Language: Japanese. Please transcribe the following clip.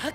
は